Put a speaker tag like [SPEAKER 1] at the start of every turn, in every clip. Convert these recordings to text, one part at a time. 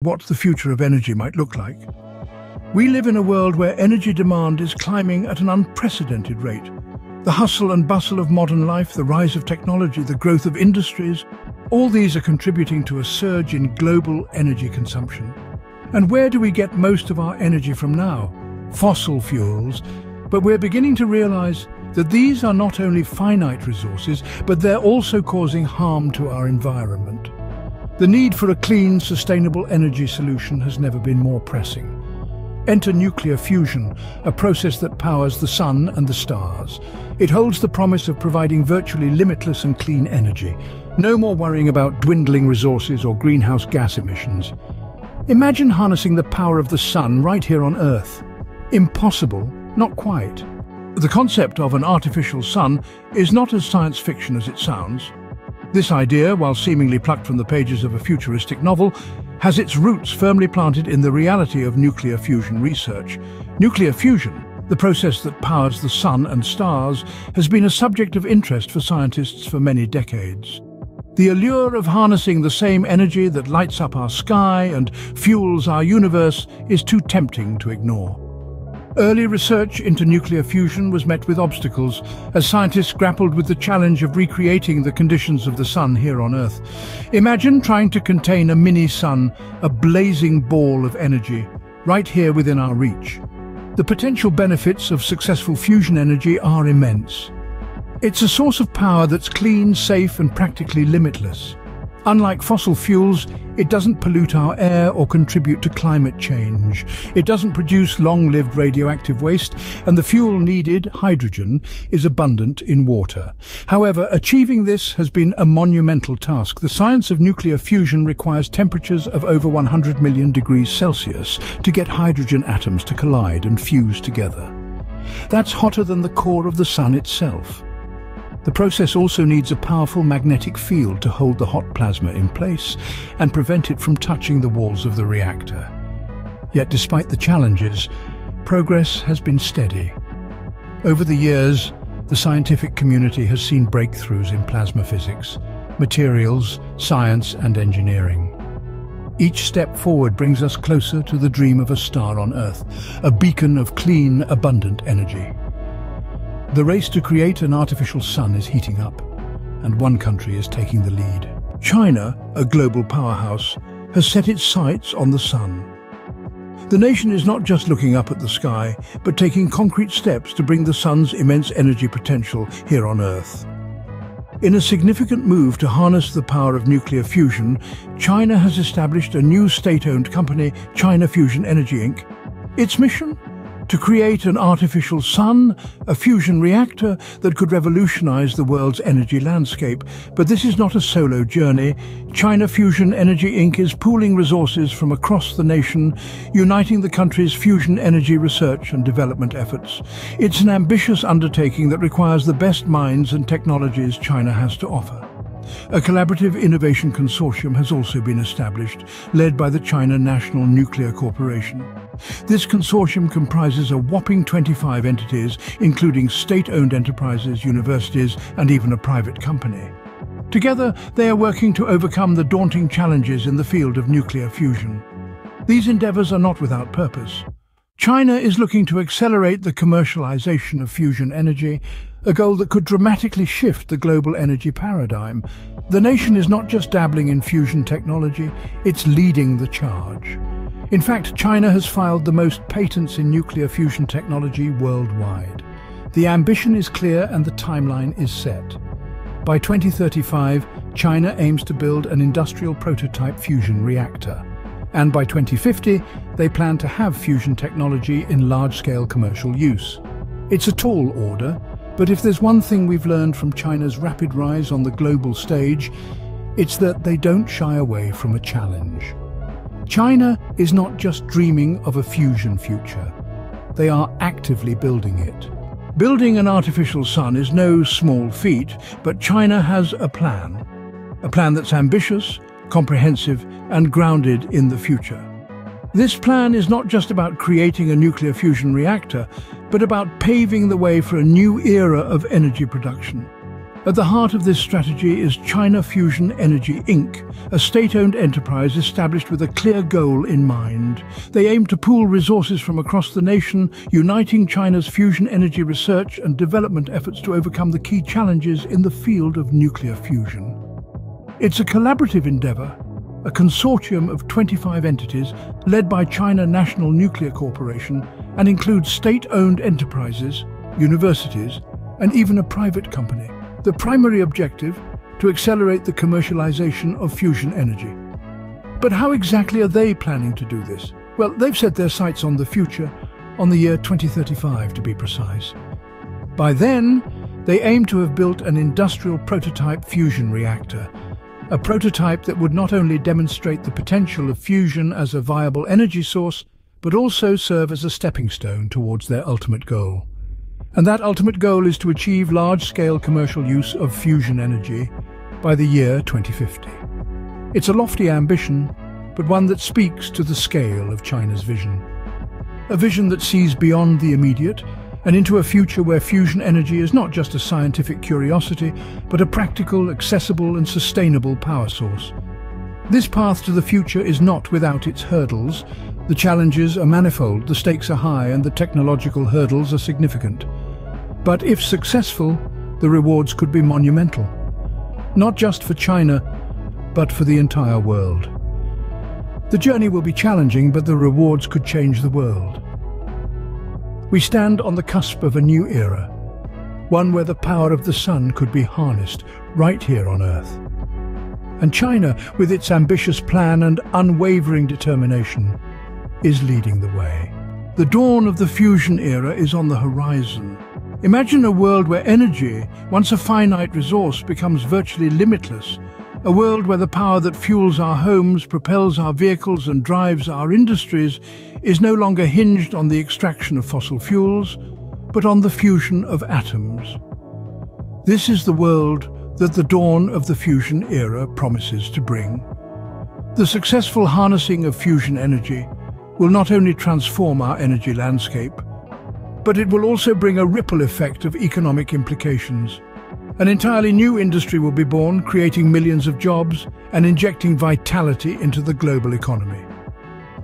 [SPEAKER 1] what the future of energy might look like. We live in a world where energy demand is climbing at an unprecedented rate. The hustle and bustle of modern life, the rise of technology, the growth of industries, all these are contributing to a surge in global energy consumption. And where do we get most of our energy from now? Fossil fuels. But we're beginning to realize that these are not only finite resources, but they're also causing harm to our environment. The need for a clean, sustainable energy solution has never been more pressing. Enter nuclear fusion, a process that powers the sun and the stars. It holds the promise of providing virtually limitless and clean energy. No more worrying about dwindling resources or greenhouse gas emissions. Imagine harnessing the power of the sun right here on Earth. Impossible? Not quite. The concept of an artificial sun is not as science fiction as it sounds. This idea, while seemingly plucked from the pages of a futuristic novel, has its roots firmly planted in the reality of nuclear fusion research. Nuclear fusion, the process that powers the sun and stars, has been a subject of interest for scientists for many decades. The allure of harnessing the same energy that lights up our sky and fuels our universe is too tempting to ignore. Early research into nuclear fusion was met with obstacles as scientists grappled with the challenge of recreating the conditions of the sun here on Earth. Imagine trying to contain a mini-sun, a blazing ball of energy, right here within our reach. The potential benefits of successful fusion energy are immense. It's a source of power that's clean, safe and practically limitless. Unlike fossil fuels, it doesn't pollute our air or contribute to climate change. It doesn't produce long-lived radioactive waste, and the fuel needed, hydrogen, is abundant in water. However, achieving this has been a monumental task. The science of nuclear fusion requires temperatures of over 100 million degrees Celsius to get hydrogen atoms to collide and fuse together. That's hotter than the core of the sun itself. The process also needs a powerful magnetic field to hold the hot plasma in place and prevent it from touching the walls of the reactor. Yet despite the challenges, progress has been steady. Over the years, the scientific community has seen breakthroughs in plasma physics, materials, science and engineering. Each step forward brings us closer to the dream of a star on Earth, a beacon of clean, abundant energy. The race to create an artificial sun is heating up, and one country is taking the lead. China, a global powerhouse, has set its sights on the sun. The nation is not just looking up at the sky, but taking concrete steps to bring the sun's immense energy potential here on Earth. In a significant move to harness the power of nuclear fusion, China has established a new state-owned company, China Fusion Energy Inc. Its mission? To create an artificial sun, a fusion reactor that could revolutionize the world's energy landscape. But this is not a solo journey. China Fusion Energy Inc. is pooling resources from across the nation, uniting the country's fusion energy research and development efforts. It's an ambitious undertaking that requires the best minds and technologies China has to offer. A collaborative innovation consortium has also been established, led by the China National Nuclear Corporation. This consortium comprises a whopping 25 entities, including state-owned enterprises, universities and even a private company. Together, they are working to overcome the daunting challenges in the field of nuclear fusion. These endeavours are not without purpose. China is looking to accelerate the commercialization of fusion energy, a goal that could dramatically shift the global energy paradigm. The nation is not just dabbling in fusion technology, it's leading the charge. In fact, China has filed the most patents in nuclear fusion technology worldwide. The ambition is clear and the timeline is set. By 2035, China aims to build an industrial prototype fusion reactor and by 2050 they plan to have fusion technology in large-scale commercial use. It's a tall order, but if there's one thing we've learned from China's rapid rise on the global stage, it's that they don't shy away from a challenge. China is not just dreaming of a fusion future. They are actively building it. Building an artificial sun is no small feat, but China has a plan. A plan that's ambitious, comprehensive and grounded in the future. This plan is not just about creating a nuclear fusion reactor, but about paving the way for a new era of energy production. At the heart of this strategy is China Fusion Energy Inc., a state-owned enterprise established with a clear goal in mind. They aim to pool resources from across the nation, uniting China's fusion energy research and development efforts to overcome the key challenges in the field of nuclear fusion. It's a collaborative endeavour, a consortium of 25 entities led by China National Nuclear Corporation and includes state-owned enterprises, universities and even a private company. The primary objective, to accelerate the commercialization of fusion energy. But how exactly are they planning to do this? Well, they've set their sights on the future, on the year 2035 to be precise. By then, they aim to have built an industrial prototype fusion reactor, a prototype that would not only demonstrate the potential of fusion as a viable energy source, but also serve as a stepping stone towards their ultimate goal. And that ultimate goal is to achieve large-scale commercial use of fusion energy by the year 2050. It's a lofty ambition, but one that speaks to the scale of China's vision. A vision that sees beyond the immediate and into a future where fusion energy is not just a scientific curiosity, but a practical, accessible and sustainable power source. This path to the future is not without its hurdles. The challenges are manifold, the stakes are high and the technological hurdles are significant. But if successful, the rewards could be monumental. Not just for China, but for the entire world. The journey will be challenging, but the rewards could change the world. We stand on the cusp of a new era, one where the power of the sun could be harnessed right here on Earth. And China, with its ambitious plan and unwavering determination, is leading the way. The dawn of the fusion era is on the horizon, Imagine a world where energy, once a finite resource, becomes virtually limitless. A world where the power that fuels our homes, propels our vehicles and drives our industries is no longer hinged on the extraction of fossil fuels, but on the fusion of atoms. This is the world that the dawn of the fusion era promises to bring. The successful harnessing of fusion energy will not only transform our energy landscape, but it will also bring a ripple effect of economic implications. An entirely new industry will be born, creating millions of jobs and injecting vitality into the global economy.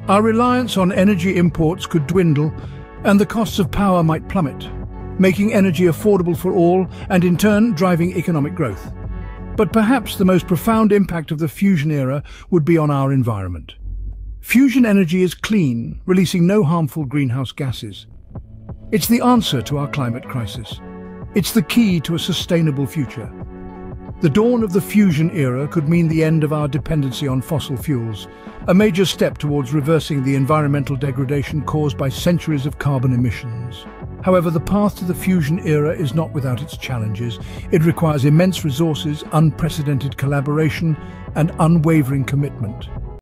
[SPEAKER 1] Our reliance on energy imports could dwindle and the costs of power might plummet, making energy affordable for all and in turn driving economic growth. But perhaps the most profound impact of the fusion era would be on our environment. Fusion energy is clean, releasing no harmful greenhouse gases. It's the answer to our climate crisis. It's the key to a sustainable future. The dawn of the fusion era could mean the end of our dependency on fossil fuels, a major step towards reversing the environmental degradation caused by centuries of carbon emissions. However, the path to the fusion era is not without its challenges. It requires immense resources, unprecedented collaboration and unwavering commitment.